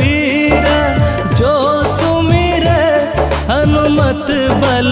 पीरा जो सुमिर हनुमत बल